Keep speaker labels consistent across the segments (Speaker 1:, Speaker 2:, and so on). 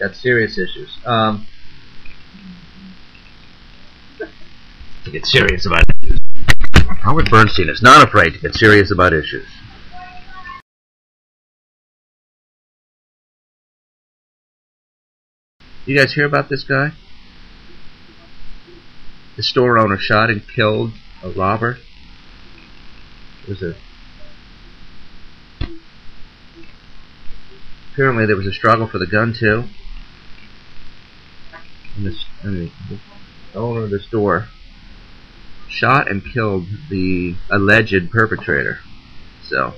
Speaker 1: got serious issues. Um, to get serious about issues. Howard Bernstein is not afraid to get serious about issues. You guys hear about this guy? The store owner shot and killed a robber. It was a apparently there was a struggle for the gun too. This, I mean, the owner of the store shot and killed the alleged perpetrator. So,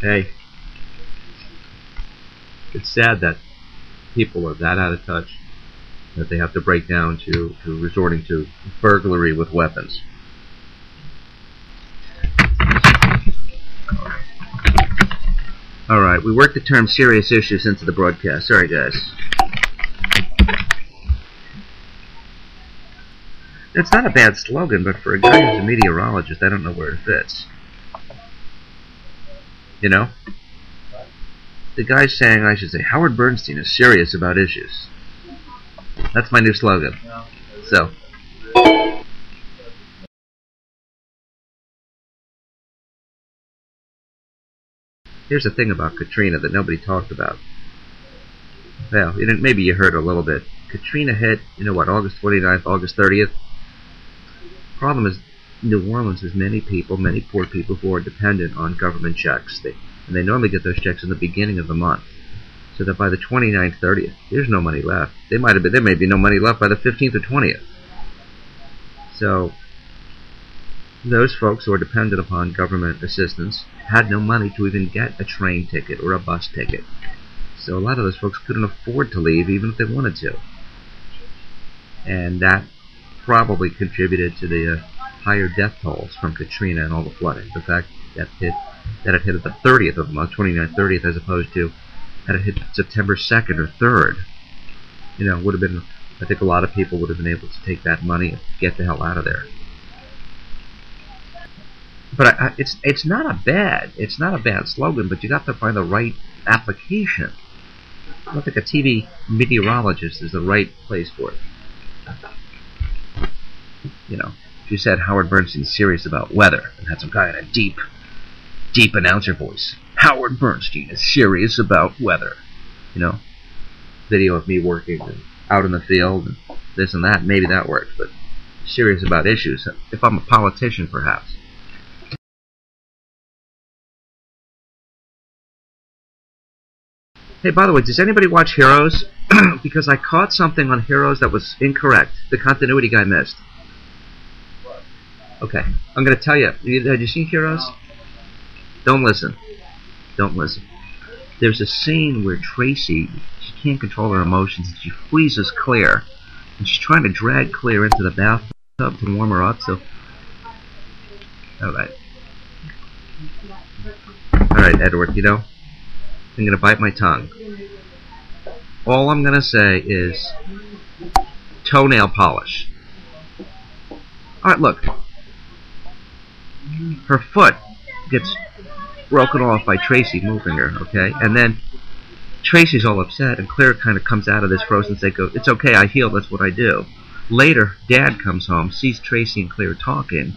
Speaker 1: hey, it's sad that people are that out of touch that they have to break down to, to resorting to burglary with weapons. Alright, we worked the term serious issues into the broadcast. Sorry, guys. It's not a bad slogan, but for a guy who's a meteorologist, I don't know where it fits. You know? The guy's saying I should say Howard Bernstein is serious about issues. That's my new slogan. So. Here's the thing about Katrina that nobody talked about. Well, maybe you heard a little bit. Katrina hit, you know what, August 29th, August 30th. Problem is, New Orleans has many people, many poor people who are dependent on government checks. They, and they normally get those checks in the beginning of the month. So that by the 29th, 30th, there's no money left. They might have been, there may be no money left by the 15th or 20th. So, those folks who are dependent upon government assistance had no money to even get a train ticket or a bus ticket. So a lot of those folks couldn't afford to leave even if they wanted to. And that probably contributed to the uh, higher death tolls from Katrina and all the flooding. The fact that it, that it hit at the 30th of the month, 29th, 30th, as opposed to had it hit September 2nd or 3rd, you know, would have been, I think a lot of people would have been able to take that money and get the hell out of there but I, I, it's it's not a bad it's not a bad slogan, but you got to find the right application. I don't think a TV meteorologist is the right place for it. You know, you said Howard Bernstein's serious about weather and had some guy in a deep, deep announcer voice, Howard Bernstein is serious about weather. You know, video of me working out in the field and this and that, maybe that works, but serious about issues. If I'm a politician, perhaps. Hey, by the way, does anybody watch Heroes? because I caught something on Heroes that was incorrect. The continuity guy missed. Okay, I'm going to tell you. Have you seen Heroes? Don't listen. Don't listen. There's a scene where Tracy, she can't control her emotions, and she freezes Claire. And she's trying to drag Claire into the bathtub to warm her up, so... Alright. Alright, Edward, you know, I'm going to bite my tongue. All I'm going to say is toenail polish. Alright, look. Her foot gets broken off by Tracy moving her, okay? And then Tracy's all upset, and Claire kind of comes out of this frozen state, goes, It's okay, I heal, that's what I do. Later, Dad comes home, sees Tracy and Claire talking,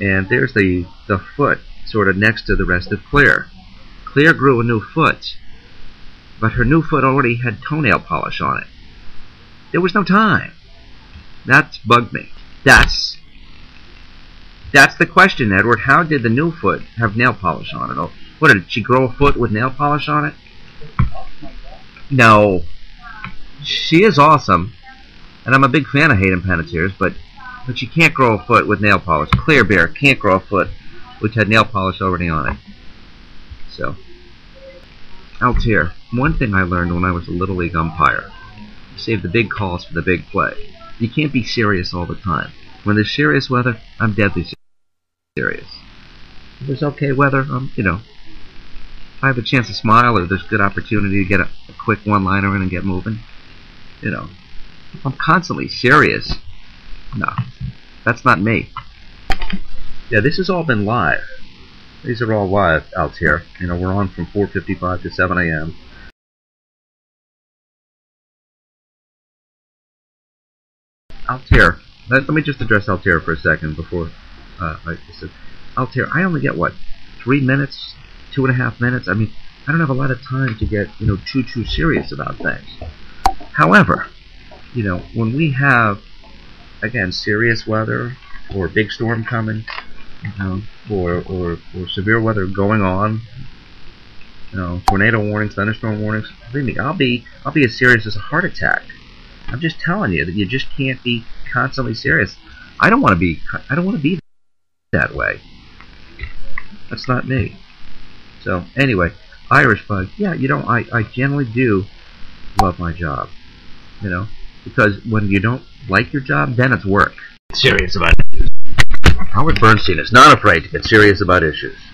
Speaker 1: and there's the, the foot sort of next to the rest of Claire. Claire grew a new foot, but her new foot already had toenail polish on it. There was no time. That's bugged me. That's that's the question, Edward. How did the new foot have nail polish on it? Oh, what did she grow a foot with nail polish on it? No. She is awesome, and I'm a big fan of Hayden Panettiere's, but but she can't grow a foot with nail polish. Claire Bear can't grow a foot which had nail polish already on it. So, Altair, one thing I learned when I was a Little League umpire, save the big calls for the big play. You can't be serious all the time. When there's serious weather, I'm deadly serious. If there's okay weather, um, you know, I have a chance to smile or there's good opportunity to get a, a quick one-liner in and get moving, you know, if I'm constantly serious, no, that's not me. Yeah, this has all been live. These are all live out here. You know, we're on from 4:55 to 7 a.m. Altair. Let, let me just address Altair for a second before uh, I said Altair. I only get what three minutes, two and a half minutes. I mean, I don't have a lot of time to get you know too too serious about things. However, you know when we have again serious weather or a big storm coming, know, or or or severe weather going on, you know, tornado warnings, thunderstorm warnings. Believe me, I'll be I'll be as serious as a heart attack. I'm just telling you that you just can't be constantly serious. I don't want to be I don't want to be that way. That's not me. So anyway, Irish bug. Yeah, you know, I I generally do love my job. You know, because when you don't like your job, then it's work.
Speaker 2: Serious about
Speaker 1: Howard Bernstein is not afraid to get serious about issues.